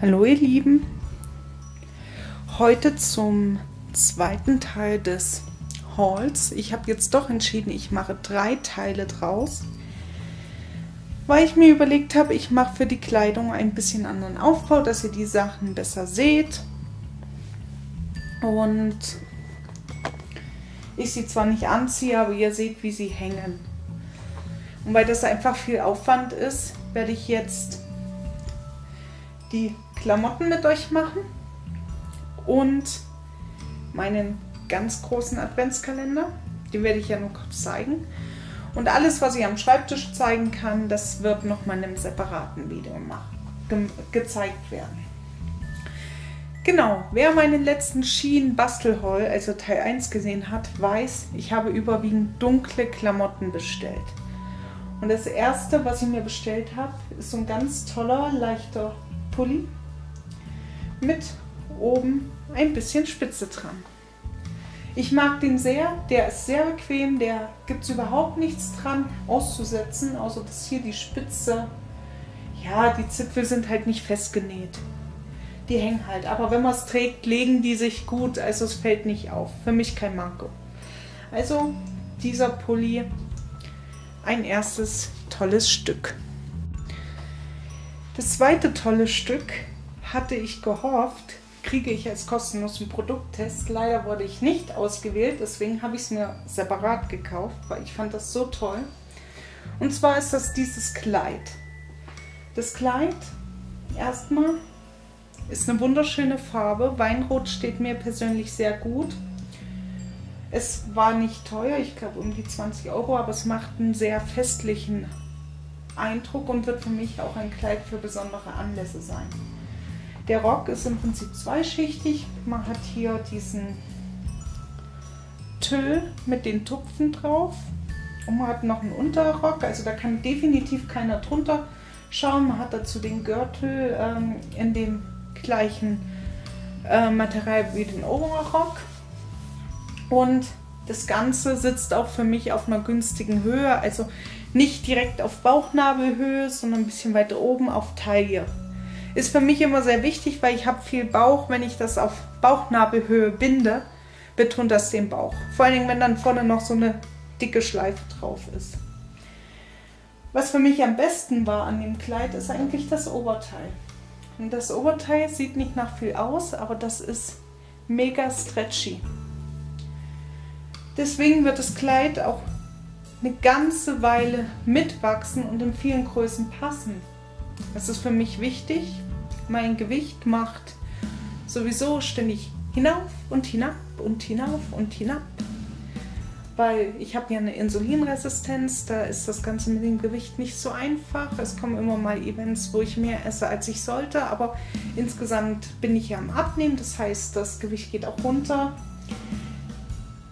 Hallo ihr Lieben, heute zum zweiten Teil des Hauls. Ich habe jetzt doch entschieden, ich mache drei Teile draus, weil ich mir überlegt habe, ich mache für die Kleidung ein bisschen anderen Aufbau, dass ihr die Sachen besser seht. Und ich sie zwar nicht anziehe, aber ihr seht, wie sie hängen. Und weil das einfach viel Aufwand ist, werde ich jetzt die Klamotten mit euch machen und meinen ganz großen Adventskalender. Den werde ich ja nur kurz zeigen. Und alles, was ich am Schreibtisch zeigen kann, das wird noch mal in einem separaten Video ge gezeigt werden. Genau, wer meinen letzten Schien Bastelhaul, also Teil 1 gesehen hat, weiß, ich habe überwiegend dunkle Klamotten bestellt. Und das erste, was ich mir bestellt habe, ist so ein ganz toller, leichter Pulli mit oben ein bisschen Spitze dran. Ich mag den sehr, der ist sehr bequem, der gibt es überhaupt nichts dran auszusetzen, außer dass hier die Spitze, ja, die Zipfel sind halt nicht festgenäht. Die hängen halt, aber wenn man es trägt, legen die sich gut, also es fällt nicht auf. Für mich kein Manko. Also dieser Pulli, ein erstes tolles Stück. Das zweite tolle Stück hatte ich gehofft, kriege ich als kostenlosen Produkttest. Leider wurde ich nicht ausgewählt, deswegen habe ich es mir separat gekauft, weil ich fand das so toll. Und zwar ist das dieses Kleid. Das Kleid erstmal ist eine wunderschöne Farbe. Weinrot steht mir persönlich sehr gut. Es war nicht teuer, ich glaube um die 20 Euro, aber es macht einen sehr festlichen Eindruck und wird für mich auch ein Kleid für besondere Anlässe sein. Der Rock ist im Prinzip zweischichtig. Man hat hier diesen Tüll mit den Tupfen drauf und man hat noch einen Unterrock, also da kann definitiv keiner drunter schauen. Man hat dazu den Gürtel ähm, in dem gleichen äh, Material wie den Oberrock und das Ganze sitzt auch für mich auf einer günstigen Höhe, also nicht direkt auf Bauchnabelhöhe, sondern ein bisschen weiter oben auf Taille. Ist für mich immer sehr wichtig, weil ich habe viel Bauch. Wenn ich das auf Bauchnabelhöhe binde, betont das den Bauch. Vor allen Dingen, wenn dann vorne noch so eine dicke Schleife drauf ist. Was für mich am besten war an dem Kleid, ist eigentlich das Oberteil. Und das Oberteil sieht nicht nach viel aus, aber das ist mega stretchy. Deswegen wird das Kleid auch eine ganze Weile mitwachsen und in vielen Größen passen. Das ist für mich wichtig. Mein Gewicht macht sowieso ständig hinauf und hinab und hinauf und hinab. Weil ich habe ja eine Insulinresistenz, da ist das Ganze mit dem Gewicht nicht so einfach. Es kommen immer mal Events, wo ich mehr esse, als ich sollte, aber insgesamt bin ich ja am Abnehmen, das heißt, das Gewicht geht auch runter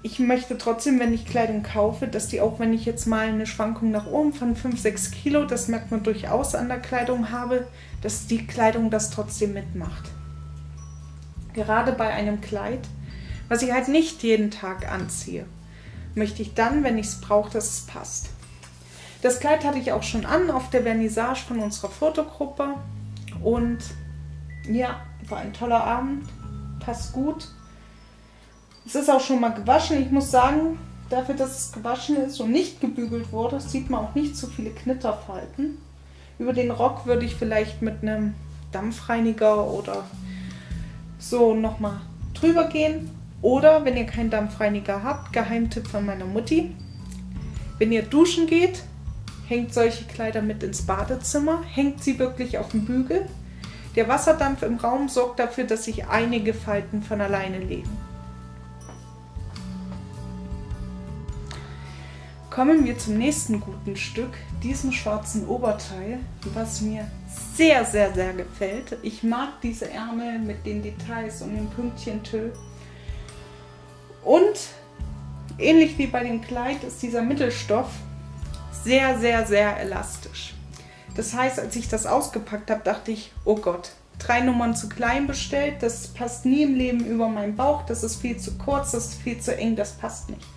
ich möchte trotzdem, wenn ich Kleidung kaufe, dass die auch, wenn ich jetzt mal eine Schwankung nach oben von 5, 6 Kilo, das merkt man durchaus an der Kleidung habe, dass die Kleidung das trotzdem mitmacht. Gerade bei einem Kleid, was ich halt nicht jeden Tag anziehe, möchte ich dann, wenn ich es brauche, dass es passt. Das Kleid hatte ich auch schon an auf der Vernissage von unserer Fotogruppe und ja, war ein toller Abend, passt gut. Es ist auch schon mal gewaschen. Ich muss sagen, dafür, dass es gewaschen ist und nicht gebügelt wurde, sieht man auch nicht so viele Knitterfalten. Über den Rock würde ich vielleicht mit einem Dampfreiniger oder so nochmal drüber gehen. Oder wenn ihr keinen Dampfreiniger habt, Geheimtipp von meiner Mutti. Wenn ihr duschen geht, hängt solche Kleider mit ins Badezimmer, hängt sie wirklich auf den Bügel. Der Wasserdampf im Raum sorgt dafür, dass sich einige Falten von alleine legen. Kommen wir zum nächsten guten Stück, diesem schwarzen Oberteil, was mir sehr, sehr, sehr gefällt. Ich mag diese Ärmel mit den Details und dem Pünktchen-Tüll. Und ähnlich wie bei dem Kleid ist dieser Mittelstoff sehr, sehr, sehr elastisch. Das heißt, als ich das ausgepackt habe, dachte ich, oh Gott, drei Nummern zu klein bestellt, das passt nie im Leben über meinen Bauch, das ist viel zu kurz, das ist viel zu eng, das passt nicht.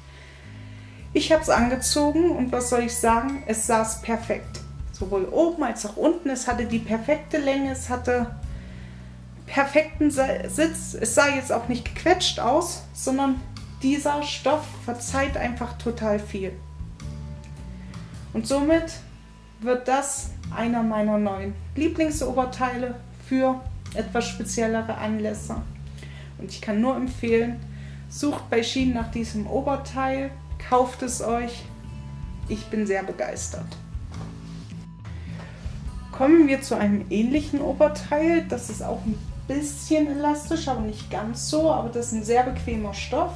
Ich habe es angezogen und was soll ich sagen, es saß perfekt. Sowohl oben als auch unten. Es hatte die perfekte Länge, es hatte perfekten Sitz. Es sah jetzt auch nicht gequetscht aus, sondern dieser Stoff verzeiht einfach total viel. Und somit wird das einer meiner neuen Lieblingsoberteile für etwas speziellere Anlässe. Und ich kann nur empfehlen, sucht bei Shein nach diesem Oberteil, kauft es euch. Ich bin sehr begeistert. Kommen wir zu einem ähnlichen Oberteil. Das ist auch ein bisschen elastisch, aber nicht ganz so. Aber das ist ein sehr bequemer Stoff.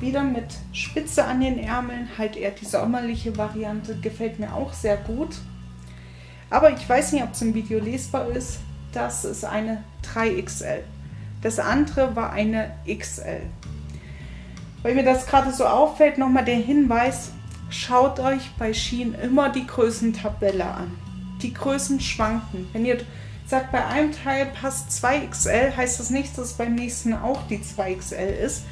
Wieder mit Spitze an den Ärmeln, halt eher die sommerliche Variante, gefällt mir auch sehr gut. Aber ich weiß nicht, ob es im Video lesbar ist. Das ist eine 3XL. Das andere war eine XL. Weil mir das gerade so auffällt, nochmal der Hinweis, schaut euch bei Shein immer die Größentabelle an. Die Größen schwanken. Wenn ihr sagt, bei einem Teil passt 2XL, heißt das nicht, dass beim nächsten auch die 2XL ist,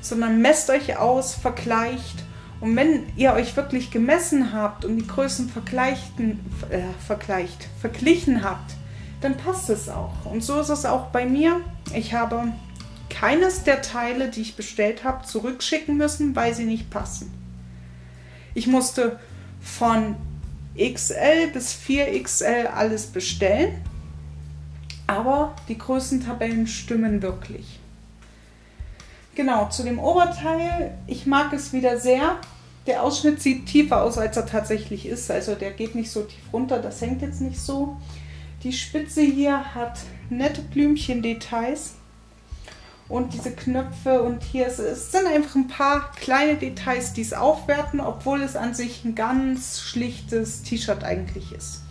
sondern messt euch aus, vergleicht und wenn ihr euch wirklich gemessen habt und die Größen vergleichen, äh, vergleicht, verglichen habt, dann passt es auch. Und so ist es auch bei mir. Ich habe keines der Teile, die ich bestellt habe, zurückschicken müssen, weil sie nicht passen. Ich musste von XL bis 4XL alles bestellen, aber die Größentabellen stimmen wirklich. Genau, zu dem Oberteil. Ich mag es wieder sehr. Der Ausschnitt sieht tiefer aus, als er tatsächlich ist. Also der geht nicht so tief runter, das hängt jetzt nicht so. Die Spitze hier hat nette Blümchen-Details und diese Knöpfe und hier es, es sind einfach ein paar kleine Details, die es aufwerten, obwohl es an sich ein ganz schlichtes T-Shirt eigentlich ist.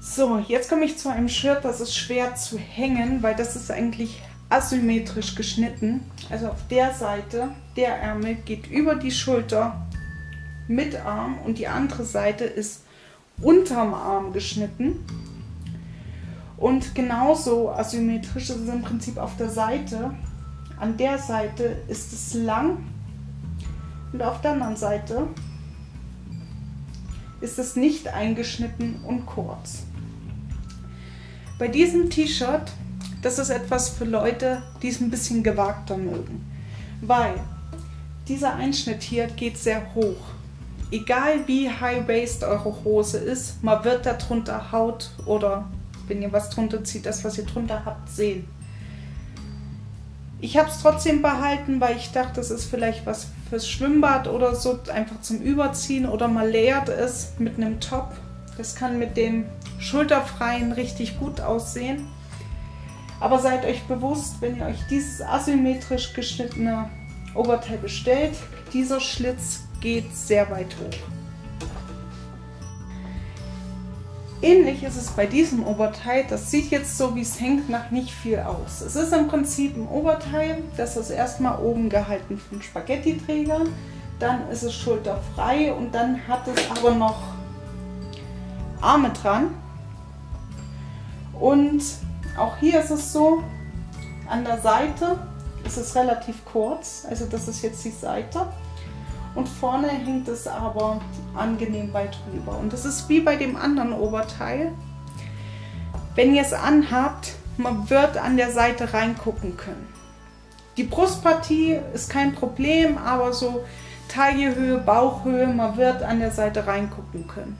So, jetzt komme ich zu einem Shirt, das ist schwer zu hängen, weil das ist eigentlich asymmetrisch geschnitten. Also auf der Seite, der Ärmel geht über die Schulter mit Arm und die andere Seite ist unterm Arm geschnitten. Und genauso asymmetrisch ist es im Prinzip auf der Seite. An der Seite ist es lang und auf der anderen Seite ist es nicht eingeschnitten und kurz. Bei diesem T-Shirt, das ist etwas für Leute, die es ein bisschen gewagter mögen, weil dieser Einschnitt hier geht sehr hoch egal wie high-waist eure Hose ist, man wird da drunter Haut oder wenn ihr was drunter zieht, das was ihr drunter habt, sehen. Ich habe es trotzdem behalten, weil ich dachte, das ist vielleicht was fürs Schwimmbad oder so, einfach zum Überziehen oder man leert es mit einem Top. Das kann mit dem Schulterfreien richtig gut aussehen. Aber seid euch bewusst, wenn ihr euch dieses asymmetrisch geschnittene Oberteil bestellt, dieser Schlitz geht sehr weit hoch. Ähnlich ist es bei diesem Oberteil. Das sieht jetzt so, wie es hängt, nach nicht viel aus. Es ist im Prinzip ein Oberteil, das ist erstmal oben gehalten von Spaghetti-Trägern. Dann ist es schulterfrei und dann hat es aber noch Arme dran. Und auch hier ist es so, an der Seite ist es relativ kurz. Also das ist jetzt die Seite und vorne hängt es aber angenehm weit rüber. Und das ist wie bei dem anderen Oberteil. Wenn ihr es anhabt, man wird an der Seite reingucken können. Die Brustpartie ist kein Problem, aber so Taillehöhe, Bauchhöhe, man wird an der Seite reingucken können.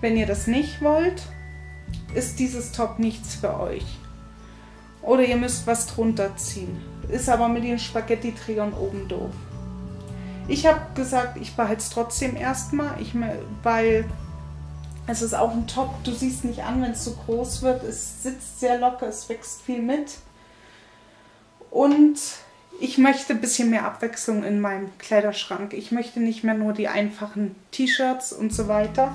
Wenn ihr das nicht wollt, ist dieses Top nichts für euch. Oder ihr müsst was drunter ziehen. Ist aber mit den Spaghetti-Trägern oben doof. Ich habe gesagt, ich behalte es trotzdem erstmal, weil es ist auch ein Top. Du siehst nicht an, wenn es so groß wird. Es sitzt sehr locker, es wächst viel mit. Und ich möchte ein bisschen mehr Abwechslung in meinem Kleiderschrank. Ich möchte nicht mehr nur die einfachen T-Shirts und so weiter.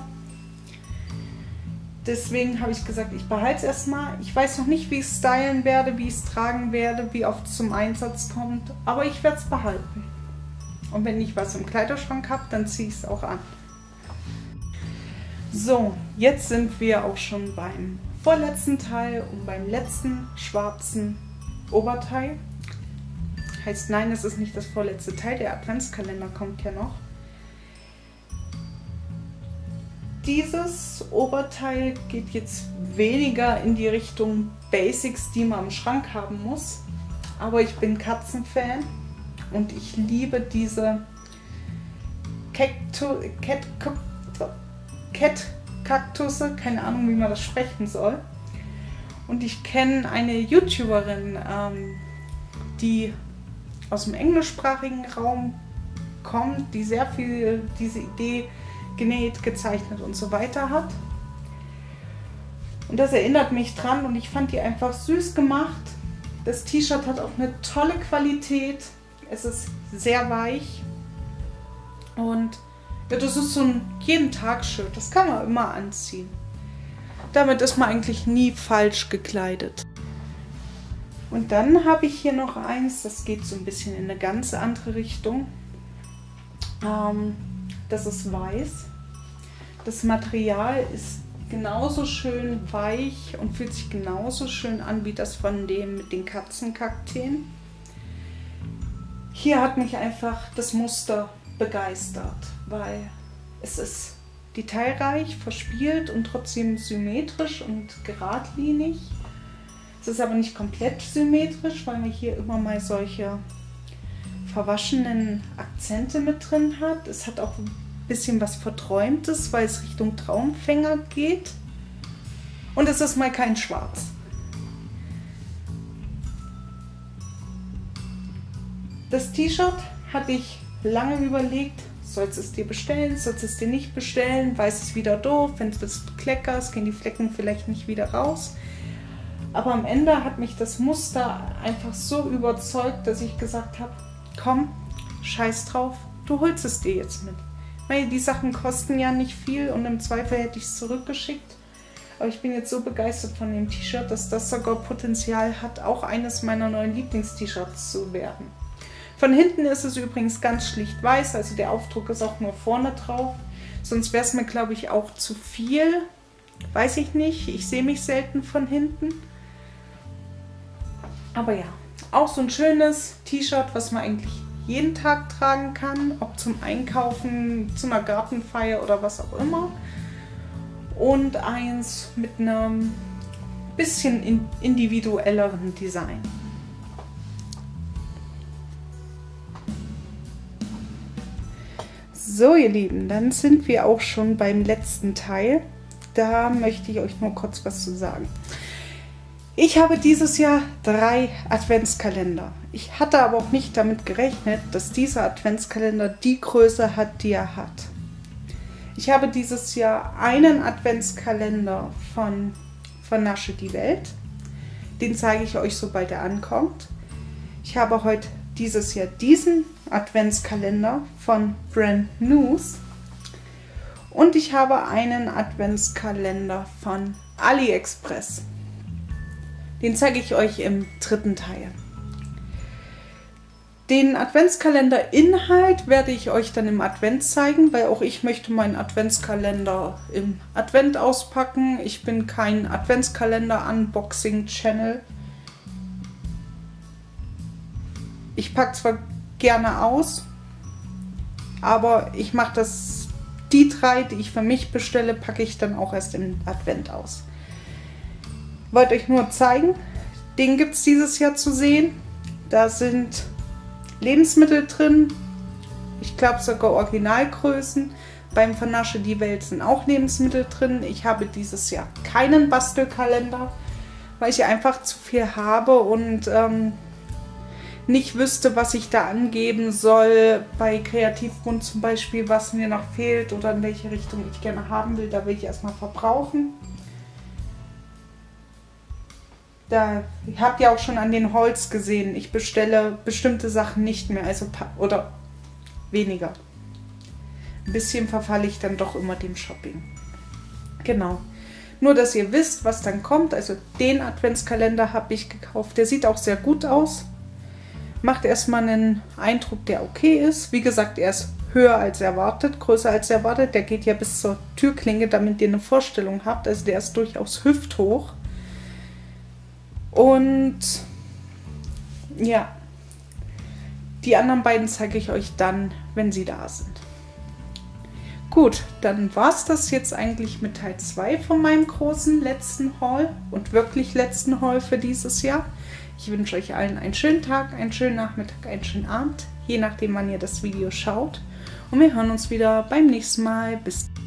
Deswegen habe ich gesagt, ich behalte es erstmal. Ich weiß noch nicht, wie ich es stylen werde, wie ich es tragen werde, wie oft es zum Einsatz kommt. Aber ich werde es behalten. Und wenn ich was im Kleiderschrank habe, dann ziehe ich es auch an. So, jetzt sind wir auch schon beim vorletzten Teil und beim letzten schwarzen Oberteil. Heißt nein, es ist nicht das vorletzte Teil, der Adventskalender kommt ja noch. dieses Oberteil geht jetzt weniger in die Richtung Basics, die man im Schrank haben muss. Aber ich bin Katzenfan und ich liebe diese Cat, Cat Kaktusse, keine Ahnung, wie man das sprechen soll. Und ich kenne eine YouTuberin, ähm, die aus dem englischsprachigen Raum kommt, die sehr viel diese Idee genäht, gezeichnet und so weiter hat. Und das erinnert mich dran und ich fand die einfach süß gemacht. Das T-Shirt hat auch eine tolle Qualität. Es ist sehr weich. Und ja, das ist so ein jeden Tag Shirt. Das kann man immer anziehen. Damit ist man eigentlich nie falsch gekleidet. Und dann habe ich hier noch eins, das geht so ein bisschen in eine ganz andere Richtung. Ähm, das ist weiß. Das Material ist genauso schön weich und fühlt sich genauso schön an wie das von dem mit den Katzenkakteen. Hier hat mich einfach das Muster begeistert, weil es ist detailreich, verspielt und trotzdem symmetrisch und geradlinig. Es ist aber nicht komplett symmetrisch, weil man hier immer mal solche verwaschenen Akzente mit drin hat. Es hat auch ein bisschen was Verträumtes, weil es Richtung Traumfänger geht. Und es ist mal kein Schwarz. Das T-Shirt hatte ich lange überlegt, sollst du es dir bestellen, sollst du es dir nicht bestellen, weiß es wieder doof, wenn du es kleckerst, gehen die Flecken vielleicht nicht wieder raus. Aber am Ende hat mich das Muster einfach so überzeugt, dass ich gesagt habe, komm, scheiß drauf, du holst es dir jetzt mit. Weil die Sachen kosten ja nicht viel und im Zweifel hätte ich es zurückgeschickt. Aber ich bin jetzt so begeistert von dem T-Shirt, dass das sogar Potenzial hat, auch eines meiner neuen Lieblings-T-Shirts zu werden. Von hinten ist es übrigens ganz schlicht weiß, also der Aufdruck ist auch nur vorne drauf. Sonst wäre es mir, glaube ich, auch zu viel. Weiß ich nicht. Ich sehe mich selten von hinten. Aber ja, auch so ein schönes T-Shirt, was man eigentlich jeden Tag tragen kann, ob zum Einkaufen, zu einer Gartenfeier oder was auch immer. Und eins mit einem bisschen individuelleren Design. So, ihr Lieben, dann sind wir auch schon beim letzten Teil. Da möchte ich euch nur kurz was zu sagen. Ich habe dieses Jahr drei Adventskalender. Ich hatte aber auch nicht damit gerechnet, dass dieser Adventskalender die Größe hat, die er hat. Ich habe dieses Jahr einen Adventskalender von Vernasche die Welt. Den zeige ich euch, sobald er ankommt. Ich habe heute dieses Jahr diesen Adventskalender von Brand News. Und ich habe einen Adventskalender von AliExpress. Den zeige ich euch im dritten Teil. Den Adventskalender-Inhalt werde ich euch dann im Advent zeigen, weil auch ich möchte meinen Adventskalender im Advent auspacken. Ich bin kein Adventskalender-Unboxing-Channel. Ich packe zwar gerne aus, aber ich mache das, die drei, die ich für mich bestelle, packe ich dann auch erst im Advent aus. Wollte euch nur zeigen, den gibt es dieses Jahr zu sehen. Da sind Lebensmittel drin, ich glaube sogar Originalgrößen. Beim Vernasche die Welt sind auch Lebensmittel drin. Ich habe dieses Jahr keinen Bastelkalender, weil ich einfach zu viel habe und ähm, nicht wüsste, was ich da angeben soll. Bei Kreativgrund zum Beispiel, was mir noch fehlt oder in welche Richtung ich gerne haben will. Da will ich erstmal verbrauchen. Da habt ihr auch schon an den Holz gesehen. Ich bestelle bestimmte Sachen nicht mehr, also oder weniger. Ein bisschen verfalle ich dann doch immer dem Shopping. Genau. Nur, dass ihr wisst, was dann kommt. Also den Adventskalender habe ich gekauft. Der sieht auch sehr gut aus. Macht erstmal einen Eindruck, der okay ist. Wie gesagt, er ist höher als erwartet, größer als erwartet. Der geht ja bis zur Türklinge, damit ihr eine Vorstellung habt. Also der ist durchaus hüfthoch. Und ja, die anderen beiden zeige ich euch dann, wenn sie da sind. Gut, dann war es das jetzt eigentlich mit Teil 2 von meinem großen letzten Haul und wirklich letzten Haul für dieses Jahr. Ich wünsche euch allen einen schönen Tag, einen schönen Nachmittag, einen schönen Abend, je nachdem, wann ihr das Video schaut. Und wir hören uns wieder beim nächsten Mal. Bis dann.